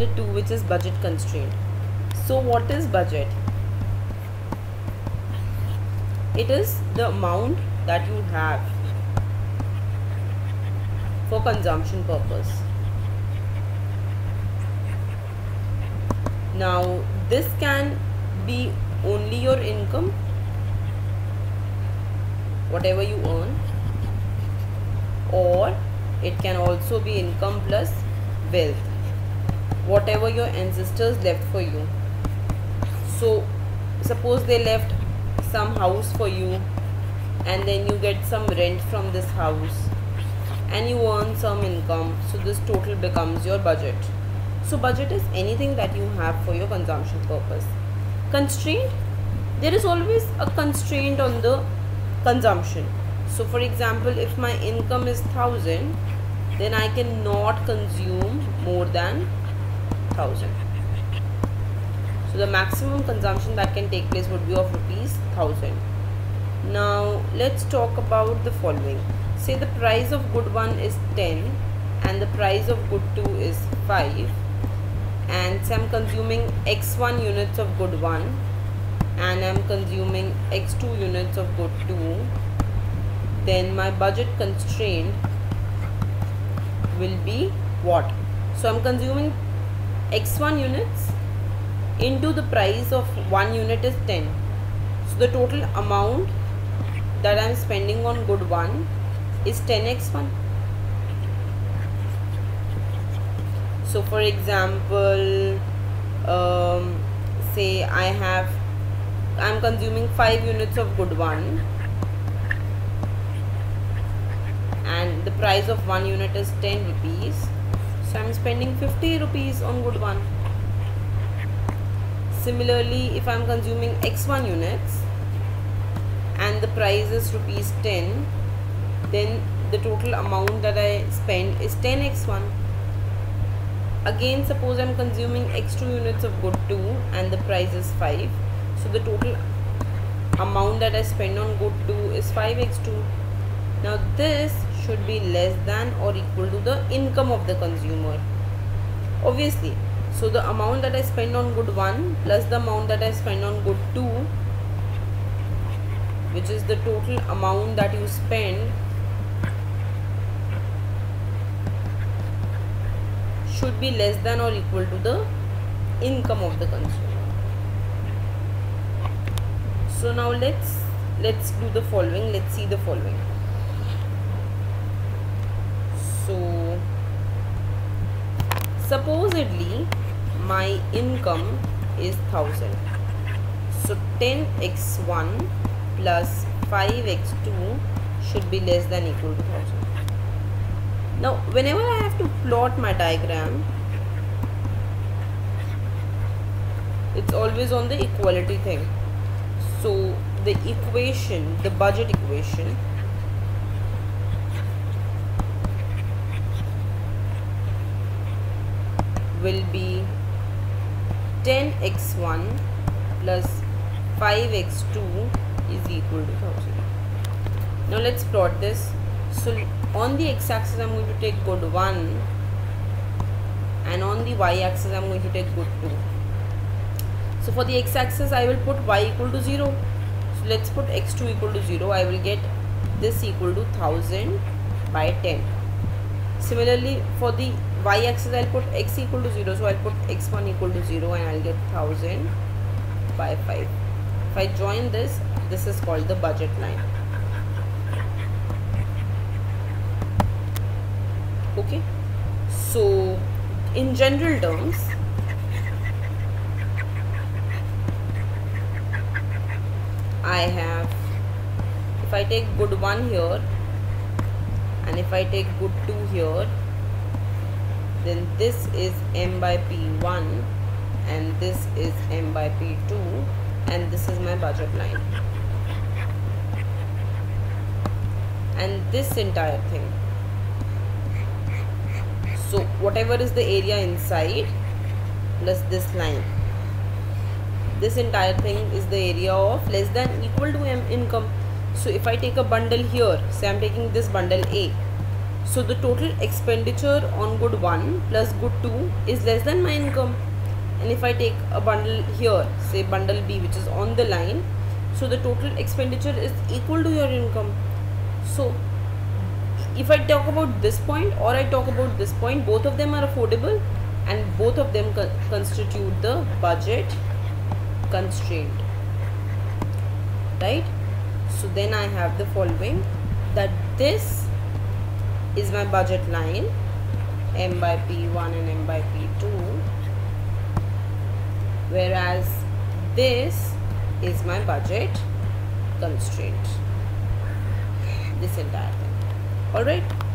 chapter 2 which is budget constraint. So what is budget? It is the amount that you have for consumption purpose. Now this can be only your income whatever you earn or it can also be income plus wealth whatever your ancestors left for you. So suppose they left some house for you and then you get some rent from this house and you earn some income. So this total becomes your budget. So budget is anything that you have for your consumption purpose. Constraint? There is always a constraint on the consumption. So for example if my income is 1000 then I cannot consume more than 1000 so the maximum consumption that can take place would be of rupees 1000 now let's talk about the following. Say the price of good 1 is 10 and the price of good 2 is 5 and so I'm consuming x1 units of good 1 and I'm consuming x2 units of good 2 then my budget constraint will be what? So I'm consuming x1 units into the price of 1 unit is 10 so the total amount that I'm spending on good 1 is 10x1 so for example um, say I have I'm consuming 5 units of good 1 and the price of 1 unit is 10 rupees so I'm spending 50 rupees on good 1 similarly if I'm consuming x1 units and the price is rupees 10 then the total amount that I spend is 10x1 again suppose I'm consuming x2 units of good 2 and the price is 5 so the total amount that I spend on good 2 is 5x2 now this should be less than or equal to the income of the consumer. Obviously so the amount that I spend on good 1 plus the amount that I spend on good 2 which is the total amount that you spend should be less than or equal to the income of the consumer. So now let's let's do the following let's see the following so supposedly my income is 1000 so 10x1 plus 5x2 should be less than equal to 1000 now whenever I have to plot my diagram it's always on the equality thing. So the equation the budget equation will be 10x1 plus 5x2 is equal to 1000 now let's plot this. So on the x-axis I'm going to take good 1 and on the y-axis I'm going to take good 2 so for the x-axis I will put y equal to 0 so let's put x2 equal to 0 I will get this equal to 1000 by 10 similarly for the y-axis I'll put x equal to 0 so I'll put x1 equal to 0 and I'll get 1000 by 5 if I join this this is called the budget line. Okay? So in general terms I have if I take good 1 here and if I take good 2 here then this is m by p1 and this is m by p2 and this is my budget line. And this entire thing. So whatever is the area inside plus this line. This entire thing is the area of less than equal to m income. So if I take a bundle here say I'm taking this bundle A so the total expenditure on good 1 plus good 2 is less than my income. And if I take a bundle here say bundle B which is on the line so the total expenditure is equal to your income. So if I talk about this point or I talk about this point both of them are affordable and both of them co constitute the budget constraint. Right? So then I have the following that this is my budget line m by p1 and m by p2 whereas this is my budget constraint. This entire thing. All right